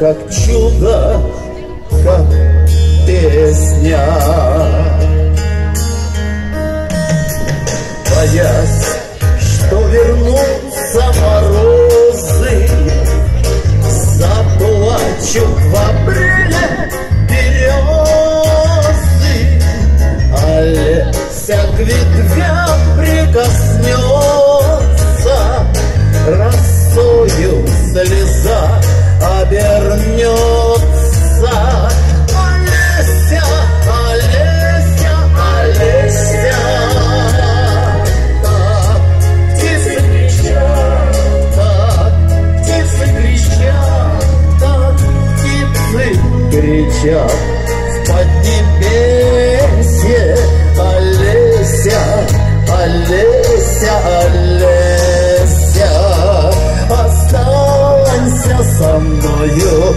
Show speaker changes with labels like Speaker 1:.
Speaker 1: как чудо, как песня. Боясь, что вернутся морозы, Заплачу в апреле березы, Олеся к ветвям прикоснется, кричат в поднебесье. Олеся, Олеся, Олеся, останься со мною